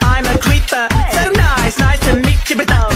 I'm a creeper. So nice, nice to meet you, but.